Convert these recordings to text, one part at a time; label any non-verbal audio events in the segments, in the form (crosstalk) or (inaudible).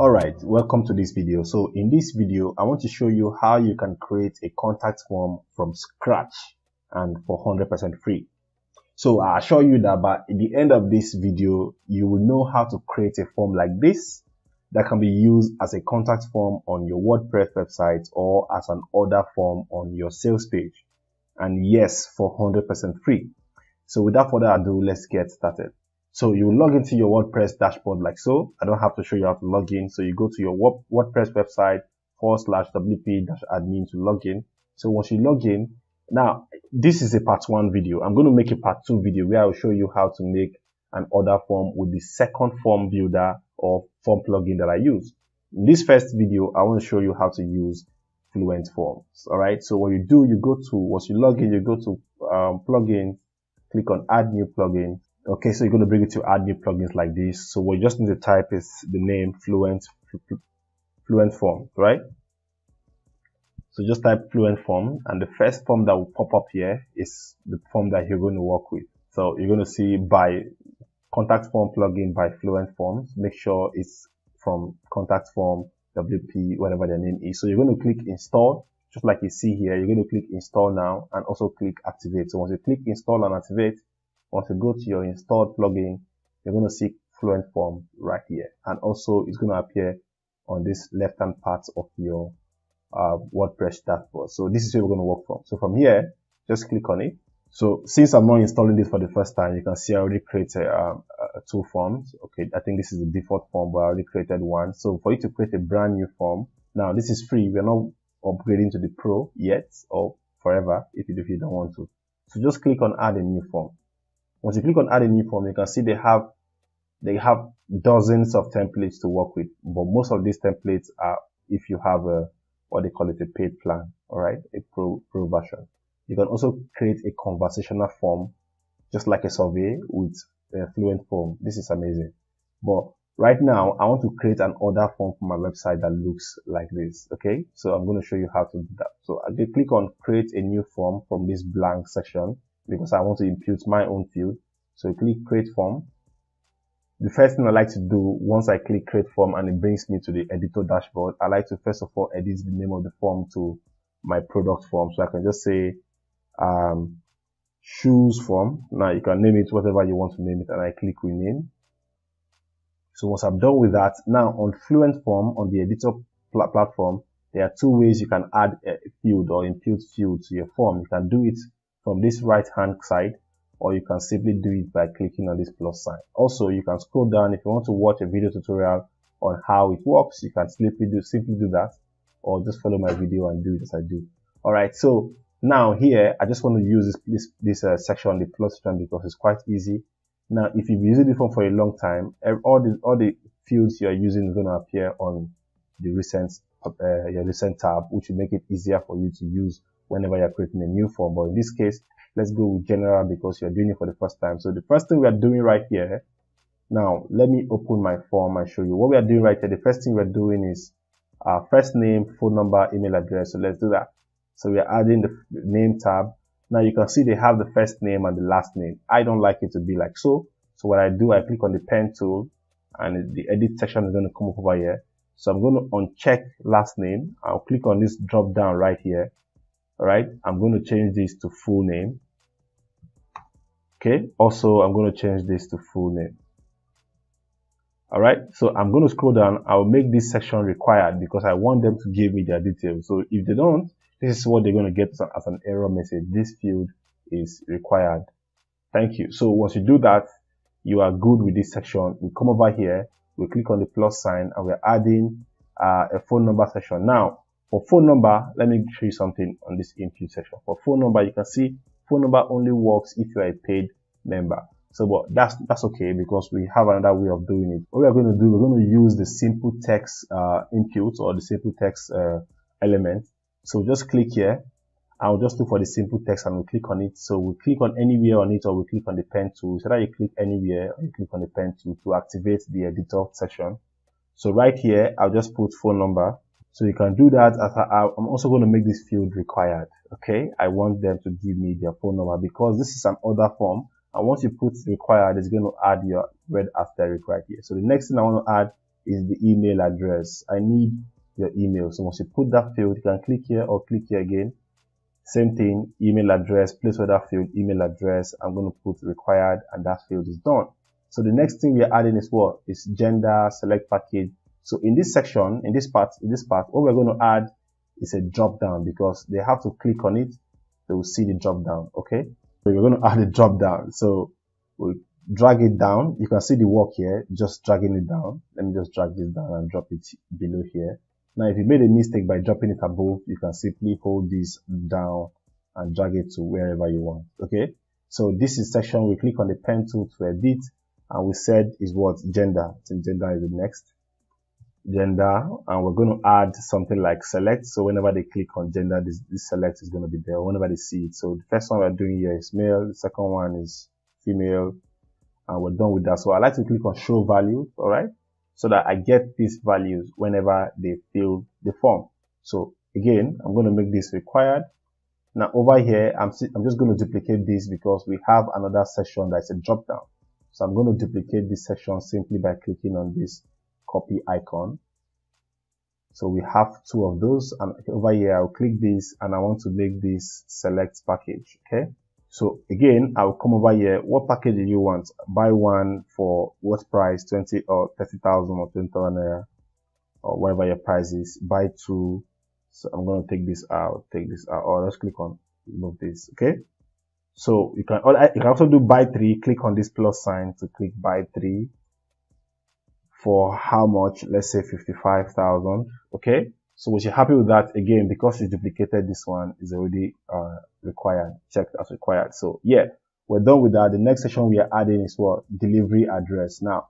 Alright, welcome to this video. So in this video, I want to show you how you can create a contact form from scratch and for 100% free. So I assure you that by the end of this video, you will know how to create a form like this that can be used as a contact form on your WordPress website or as an order form on your sales page. And yes, for 100% free. So without further ado, let's get started. So you log into your WordPress dashboard like so. I don't have to show you how to log in. So you go to your WordPress website forward slash wp-admin to log in. So once you log in, now this is a part one video. I'm going to make a part two video where I'll show you how to make an order form with the second form builder or form plugin that I use. In this first video, I want to show you how to use Fluent Forms. All right. So what you do, you go to, once you log in, you go to um, plugin, click on add new plugin Okay, so you're going to bring it to add new plugins like this. So what you just need to type is the name Fluent, Fluent Form, right? So just type Fluent Form and the first form that will pop up here is the form that you're going to work with. So you're going to see by contact form plugin by Fluent Forms. Make sure it's from contact form WP, whatever the name is. So you're going to click install, just like you see here. You're going to click install now and also click activate. So once you click install and activate, once you go to your installed plugin, you're going to see Fluent Form right here. And also it's going to appear on this left hand part of your uh, WordPress dashboard. So this is where we're going to work from. So from here, just click on it. So since I'm not installing this for the first time, you can see I already created uh, two forms. Okay, I think this is the default form, but I already created one. So for you to create a brand new form, now this is free. We're not upgrading to the pro yet or forever if you, if you don't want to. So just click on add a new form. Once you click on add a new form, you can see they have they have dozens of templates to work with, but most of these templates are if you have a what they call it a paid plan, all right, a pro pro version. You can also create a conversational form, just like a survey with a fluent form. This is amazing. But right now, I want to create an order form for my website that looks like this. Okay, so I'm going to show you how to do that. So I click on create a new form from this blank section because I want to impute my own field. So you click create form. The first thing I like to do once I click create form and it brings me to the editor dashboard, I like to first of all edit the name of the form to my product form. So I can just say, um, shoes form. Now you can name it whatever you want to name it and I click rename. So once I'm done with that, now on Fluent Form on the editor pl platform, there are two ways you can add a field or impute field to your form. You can do it from this right hand side or you can simply do it by clicking on this plus sign. Also, you can scroll down if you want to watch a video tutorial on how it works. You can simply do simply do that, or just follow my video and do it as I do. All right. So now here, I just want to use this this, this uh, section, the plus section, because it's quite easy. Now, if you've this one for a long time, all the all the fields you are using is going to appear on the recent uh, your recent tab, which will make it easier for you to use whenever you're creating a new form. But in this case, let's go with general because you're doing it for the first time. So the first thing we are doing right here, now let me open my form and show you what we are doing right here. The first thing we're doing is our first name, phone number, email address. So let's do that. So we are adding the name tab. Now you can see they have the first name and the last name. I don't like it to be like so. So what I do, I click on the pen tool and the edit section is going to come up over here. So I'm going to uncheck last name. I'll click on this drop down right here. All right. I'm going to change this to full name. Okay. Also, I'm going to change this to full name. All right. So I'm going to scroll down. I'll make this section required because I want them to give me their details. So if they don't, this is what they're going to get as an error message. This field is required. Thank you. So once you do that, you are good with this section. We come over here, we click on the plus sign and we're adding uh, a phone number section. Now, for phone number, let me show you something on this input section. For phone number, you can see phone number only works if you are a paid member. So, but that's, that's okay because we have another way of doing it. What we are going to do, we're going to use the simple text, uh, input or the simple text, uh, element. So just click here. I'll just look for the simple text and we'll click on it. So we'll click on anywhere on it or we'll click on the pen tool. So that you click anywhere or you click on the pen tool to activate the editor section. So right here, I'll just put phone number. So you can do that as I, I'm also going to make this field required. Okay. I want them to give me their phone number because this is an order form and once you put required, it's going to add your red asterisk right here. So the next thing I want to add is the email address. I need your email. So once you put that field, you can click here or click here again. Same thing, email address, placeholder field, email address. I'm going to put required and that field is done. So the next thing we are adding is what? Is gender, select package. So in this section, in this part, in this part, what we're going to add is a drop down because they have to click on it. They will see the drop down. Okay. So we're going to add a drop down. So we'll drag it down. You can see the work here, just dragging it down. Let me just drag this down and drop it below here. Now, if you made a mistake by dropping it above, you can simply hold this down and drag it to wherever you want. Okay. So this is section. We click on the pen tool to edit and we said is what gender. So gender is the next gender and we're going to add something like select. So whenever they click on gender, this, this select is going to be there whenever they see it. So the first one we're doing here is male. The second one is female and we're done with that. So I like to click on show values. All right so that I get these values whenever they fill the form. So again, I'm going to make this required. Now over here, I'm, I'm just going to duplicate this because we have another section that's a drop down. So I'm going to duplicate this section simply by clicking on this copy icon. So we have two of those and over here I'll click this and I want to make this select package. Okay. So again, I'll come over here. What package do you want? Buy one for what price? 20 or 30,000 or 20,000 or whatever your price is. Buy two. So I'm going to take this out, take this out, oh, or let's click on remove this. Okay. So you can, you can also do buy three. Click on this plus sign to click buy three for how much? Let's say 55,000. Okay. So once you're happy with that, again, because you duplicated this one is already uh, required, checked as required. So yeah, we're done with that. The next section we are adding is what? Delivery address. Now,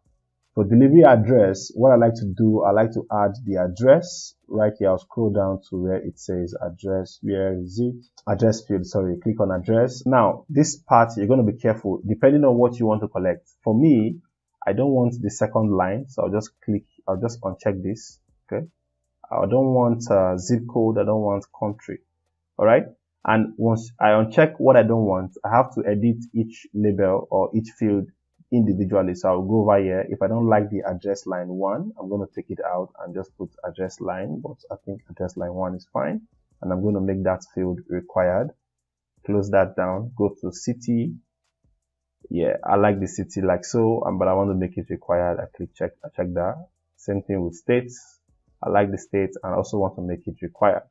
for delivery address, what I like to do, I like to add the address right here. I'll scroll down to where it says address. Where is it? Address field. Sorry, click on address. Now, this part, you're going to be careful depending on what you want to collect. For me, I don't want the second line. So I'll just click, I'll just uncheck this. Okay. I don't want uh, zip code. I don't want country. All right. And once I uncheck what I don't want, I have to edit each label or each field individually. So I'll go over here. If I don't like the address line one, I'm going to take it out and just put address line, but I think address line one is fine. And I'm going to make that field required. Close that down, go to city. Yeah, I like the city like so, um, but I want to make it required. I click check, I check that. Same thing with states. I like the states and I also want to make it required.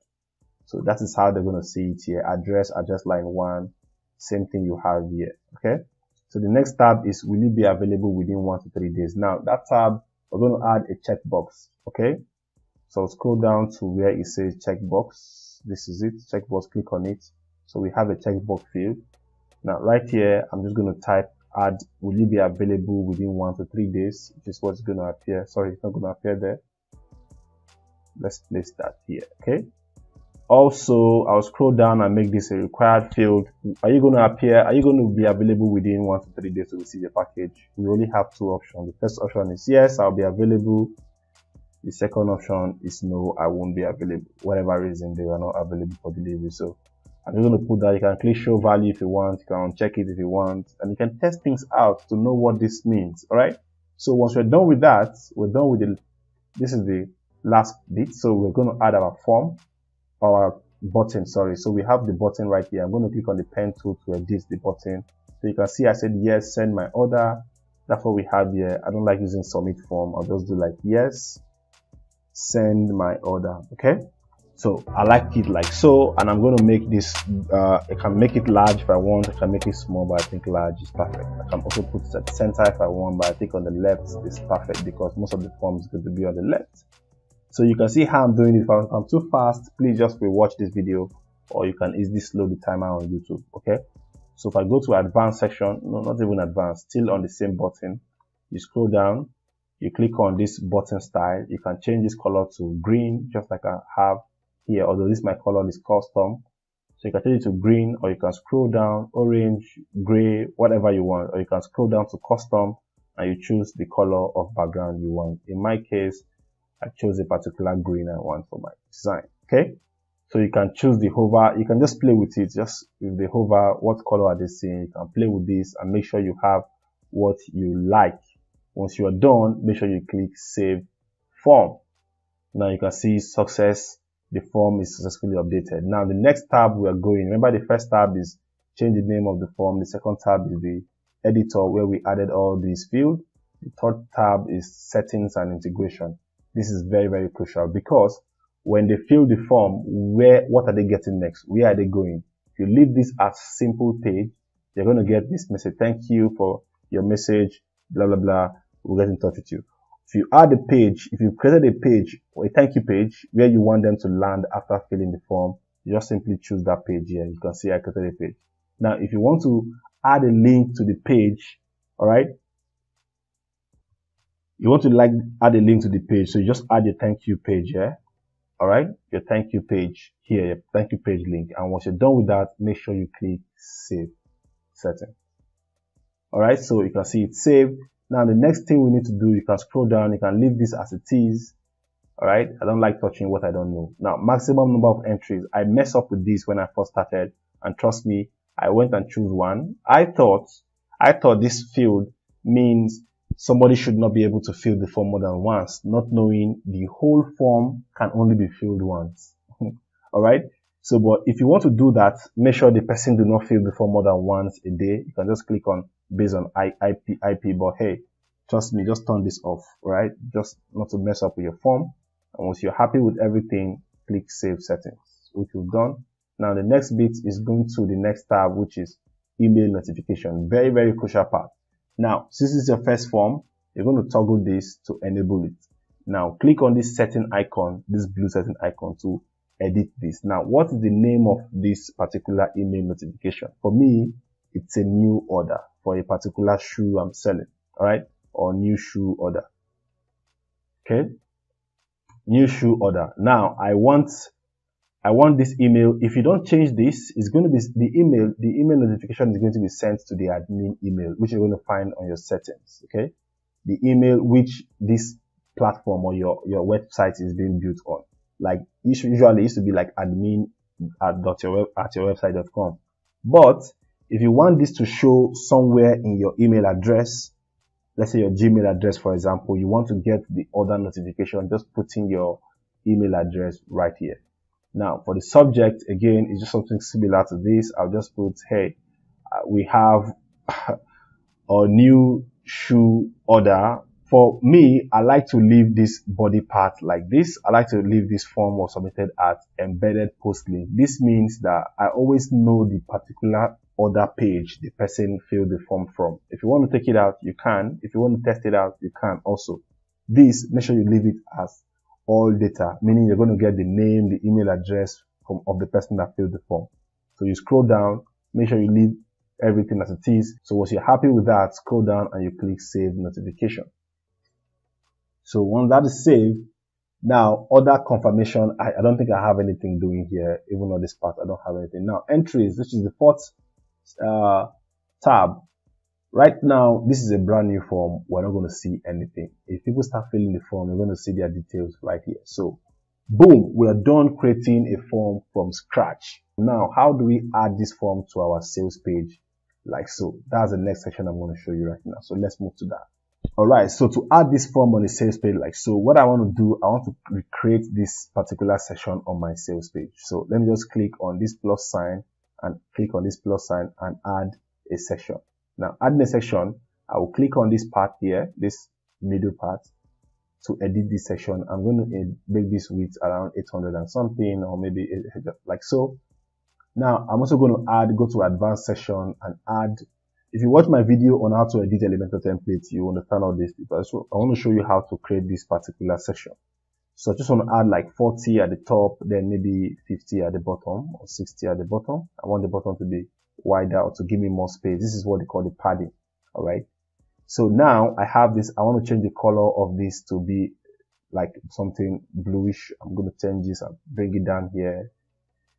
So that is how they're going to see it here. Address, address line one, same thing you have here. Okay. So the next tab is will it be available within one to three days? Now that tab, we're going to add a checkbox. Okay. So scroll down to where it says checkbox. This is it. Checkbox, click on it. So we have a checkbox field. Now right here, I'm just going to type add will it be available within one to three days, which is what's going to appear. Sorry, it's not going to appear there. Let's place that here okay? Also i'll scroll down and make this a required field. Are you going to appear are you going to be available within one to three days to receive the package? We only have two options. The first option is yes i'll be available. The second option is no i won't be available whatever reason they are not available for delivery. So i'm just going to put that you can click show value if you want you can check it if you want and you can test things out to know what this means all right so once we're done with that we're done with the this is the last bit. So we're going to add our form, our button, sorry. So we have the button right here. I'm going to click on the pen tool to edit the button. So you can see I said yes, send my order. That's what we have here. I don't like using submit form. I'll just do like yes, send my order. Okay. So I like it like so, and I'm going to make this, uh, I can make it large if I want, I can make it small, but I think large is perfect. I can also put it at center if I want, but I think on the left is perfect because most of the form is going to be on the left. So you can see how I'm doing it. If I'm too fast, please just rewatch this video or you can easily slow the timer on YouTube. Okay. So if I go to advanced section, no, not even advanced, still on the same button, you scroll down, you click on this button style. You can change this color to green, just like I have here, although this my color is custom. So you can change it to green or you can scroll down, orange, gray, whatever you want, or you can scroll down to custom and you choose the color of background you want. In my case, I chose a particular green I want for my design. Okay. So you can choose the hover. You can just play with it. Just with the hover, what color are they seeing? You can play with this and make sure you have what you like. Once you are done, make sure you click save form. Now you can see success. The form is successfully updated. Now the next tab we are going, remember the first tab is change the name of the form. The second tab is the editor where we added all these fields. The third tab is settings and integration. This is very, very crucial because when they fill the form, where, what are they getting next? Where are they going? If you leave this as simple page, you're going to get this message. Thank you for your message, blah, blah, blah. We'll get in touch with you. If you add a page, if you created a page or a thank you page where you want them to land after filling the form, you just simply choose that page here. You can see I created a page. Now, if you want to add a link to the page, all right, you want to like add a link to the page. So you just add your thank you page here. All right. Your thank you page here, your thank you page link. And once you're done with that, make sure you click save setting. All right. So you can see it's saved. Now the next thing we need to do, you can scroll down. You can leave this as it is. All right. I don't like touching what I don't know. Now, maximum number of entries. I mess up with this when I first started. And trust me, I went and choose one. I thought, I thought this field means somebody should not be able to fill the form more than once, not knowing the whole form can only be filled once. (laughs) All right. So, but if you want to do that, make sure the person do not fill the form more than once a day. You can just click on based on IP, IP, but hey, trust me, just turn this off, right? Just not to mess up with your form. And once you're happy with everything, click save settings, which we've done. Now the next bit is going to the next tab, which is email notification. Very, very crucial part. Now, since this is your first form, you're going to toggle this to enable it. Now, click on this setting icon, this blue setting icon to edit this. Now, what is the name of this particular email notification? For me, it's a new order for a particular shoe I'm selling, all right? Or new shoe order. Okay? New shoe order. Now, I want I want this email. If you don't change this, it's going to be the email, the email notification is going to be sent to the admin email, which you're going to find on your settings. Okay. The email which this platform or your, your website is being built on. Like usually it used to be like admin at, your at your website.com. But if you want this to show somewhere in your email address, let's say your Gmail address, for example, you want to get the other notification, just put in your email address right here. Now, for the subject, again, it's just something similar to this. I'll just put, hey, uh, we have (laughs) a new shoe order. For me, I like to leave this body part like this. I like to leave this form was submitted at embedded post link. This means that I always know the particular order page the person filled the form from. If you want to take it out, you can. If you want to test it out, you can also. This, make sure you leave it as all data, meaning you're going to get the name, the email address from, of the person that filled the form. So you scroll down, make sure you leave everything as it is. So once you're happy with that, scroll down and you click save notification. So once that is saved, now other confirmation, I, I don't think I have anything doing here, even on this part, I don't have anything. Now entries, which is the fourth uh, tab, Right now, this is a brand new form. We're not going to see anything. If people start filling the form, you're going to see their details right here. So, boom, we are done creating a form from scratch. Now, how do we add this form to our sales page? Like so. That's the next section I'm going to show you right now. So let's move to that. Alright, so to add this form on the sales page like so, what I want to do, I want to recreate this particular section on my sales page. So let me just click on this plus sign and click on this plus sign and add a section. Now, add a section, I will click on this part here, this middle part, to edit this section. I'm going to make this width around 800 and something, or maybe like so. Now, I'm also going to add, go to advanced section and add, if you watch my video on how to edit Elementor templates, you understand all this. So I want to show you how to create this particular section. So I just want to add like 40 at the top, then maybe 50 at the bottom or 60 at the bottom. I want the bottom to be wider or to give me more space. This is what they call the padding. All right. So now I have this. I want to change the color of this to be like something bluish. I'm going to change this and bring it down here.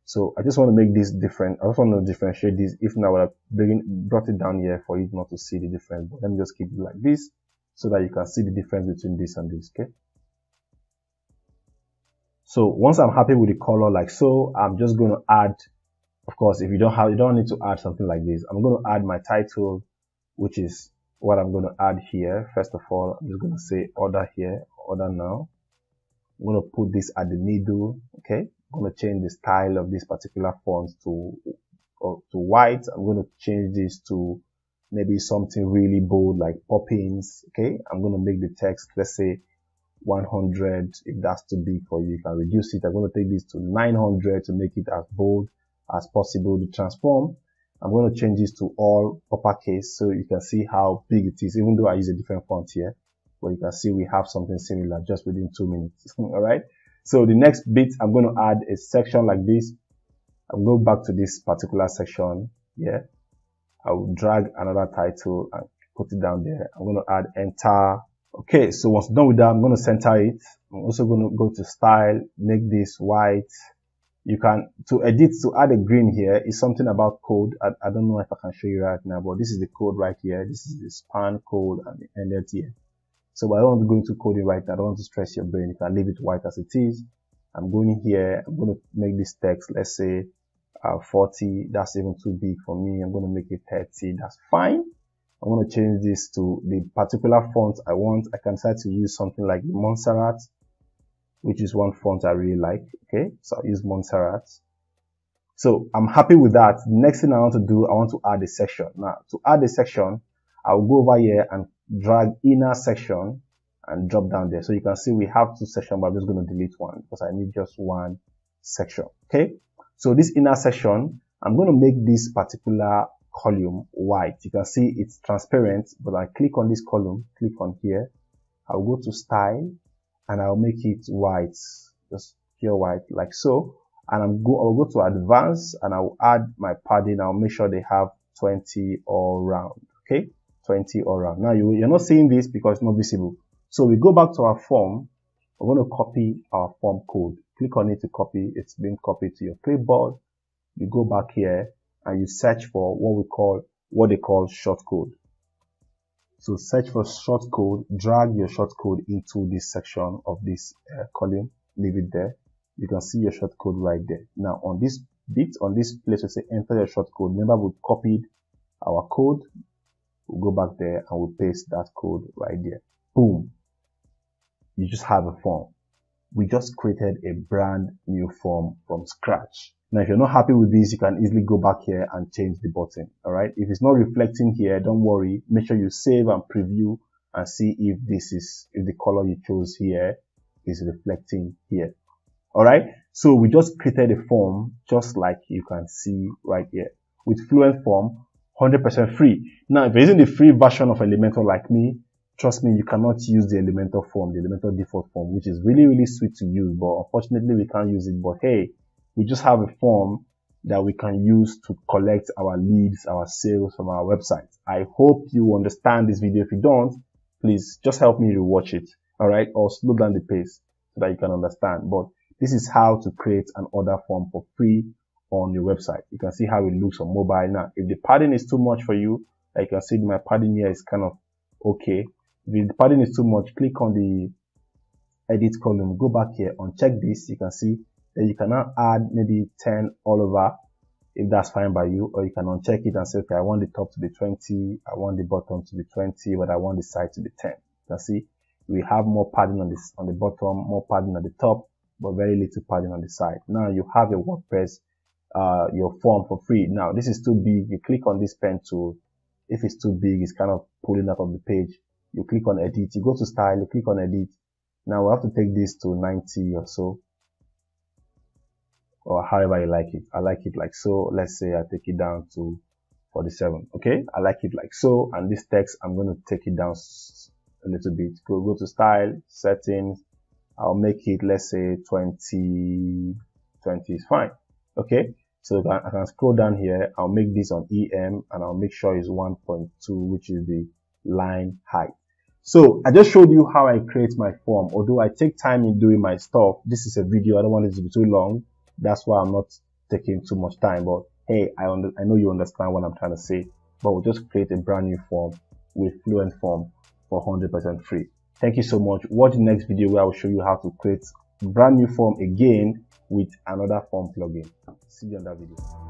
So I just want to make this different. I just want to differentiate this. If now I have brought it down here for you not to see the difference, but let me just keep it like this so that you can see the difference between this and this. Okay. So once I'm happy with the color like so, I'm just going to add of course, if you don't have, you don't need to add something like this. I'm going to add my title, which is what I'm going to add here. First of all, I'm just going to say order here, order now. I'm going to put this at the middle. Okay. I'm going to change the style of this particular font to, to white. I'm going to change this to maybe something really bold like Poppins. Okay. I'm going to make the text, let's say 100. If that's too big for you, you can reduce it. I'm going to take this to 900 to make it as bold as possible. to transform, I'm going to change this to all uppercase so you can see how big it is, even though I use a different font here. But you can see we have something similar just within two minutes. (laughs) All right. So the next bit, I'm going to add a section like this. I'll go back to this particular section here. I will drag another title and put it down there. I'm going to add enter. Okay, so once done with that, I'm going to center it. I'm also going to go to style, make this white. You can, to edit, to add a green here is something about code. I, I don't know if I can show you right now, but this is the code right here. This is the span code and the ended here. So I don't want to go into coding right now. I don't want to stress your brain. You can leave it white as it is. I'm going here. I'm going to make this text, let's say uh, 40. That's even too big for me. I'm going to make it 30. That's fine. I'm going to change this to the particular font I want. I can decide to use something like Montserrat, which is one font I really like. Okay. So I'll use Montserrat. So I'm happy with that. Next thing I want to do, I want to add a section. Now to add a section, I'll go over here and drag inner section and drop down there. So you can see we have two sections, but I'm just going to delete one because I need just one section. Okay. So this inner section, I'm going to make this particular column white. You can see it's transparent, but I click on this column, click on here. I'll go to style and I'll make it white, just pure white like so. And I'm go, I'll go to advanced and I'll add my padding. I'll make sure they have 20 all round. Okay. 20 all round. Now you, you're not seeing this because it's not visible. So we go back to our form. We're going to copy our form code. Click on it to copy. It's been copied to your clipboard. You go back here and you search for what we call, what they call short code. So search for short code, drag your short code into this section of this uh, column, leave it there. You can see your short code right there. Now on this bit, on this place, we say enter your short code. Remember we copied our code. We'll go back there and we'll paste that code right there. Boom. You just have a form. We just created a brand new form from scratch. Now, if you're not happy with this, you can easily go back here and change the button. All right. If it's not reflecting here, don't worry. Make sure you save and preview and see if this is, if the color you chose here is reflecting here. All right. So we just created a form just like you can see right here with Fluent Form 100% free. Now, if you're using the free version of Elementor like me, trust me, you cannot use the Elementor form, the Elementor default form, which is really, really sweet to use, but unfortunately we can't use it. But hey, we just have a form that we can use to collect our leads, our sales from our website. I hope you understand this video. If you don't, please just help me rewatch it. All right. Or slow down the pace so that you can understand. But this is how to create an order form for free on your website. You can see how it looks on mobile. Now, if the padding is too much for you, like you can see my padding here is kind of okay. If the padding is too much, click on the edit column, go back here, uncheck this. You can see that you can now add maybe 10 all over if that's fine by you, or you can uncheck it and say, okay, I want the top to be 20, I want the bottom to be 20, but I want the side to be 10. You can see we have more padding on this on the bottom, more padding at the top, but very little padding on the side. Now you have your WordPress uh, your form for free. Now, this is too big. You click on this pen tool. If it's too big, it's kind of pulling up on the page. You click on edit. You go to style. You click on edit. Now we have to take this to 90 or so. Or however you like it. I like it like so. Let's say I take it down to 47. Okay. I like it like so. And this text, I'm going to take it down a little bit. Go, go to style, settings. I'll make it, let's say 20, 20 is fine. Okay. So I can scroll down here. I'll make this on EM and I'll make sure it's 1.2, which is the line height. So I just showed you how I create my form. Although I take time in doing my stuff, this is a video. I don't want it to be too long. That's why I'm not taking too much time. But hey, I, I know you understand what I'm trying to say. But we'll just create a brand new form with Fluent Form for 100% free. Thank you so much. Watch the next video where I will show you how to create brand new form again with another form plugin. See you on that video.